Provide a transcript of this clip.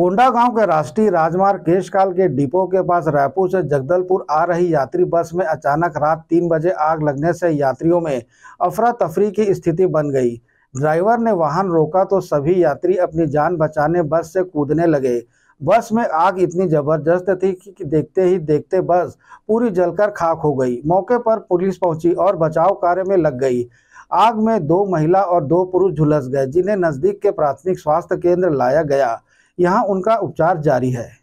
कोंडागांव के राष्ट्रीय राजमार्ग केशकाल के डिपो के पास रायपुर से जगदलपुर आ रही यात्री बस में अचानक रात तीन बजे आग लगने से यात्रियों में अफरा तफरी की स्थिति बन गई। ड्राइवर ने वाहन रोका तो सभी यात्री अपनी जान बचाने बस से कूदने लगे। बस में आग इतनी ज़बरदस्त थी कि देखते ही देखते बस पूरी जलकर खाक हो गई। मौके पर पुलिस पहुँची और बचाव कार्य में लग गई। आग में दो महिला और दो पुरुष झुलस गए, जिन्हें नज़दीक के प्राथमिक स्वास्थ्य केंद्र लाया गया। यहाँ उनका उपचार जारी है।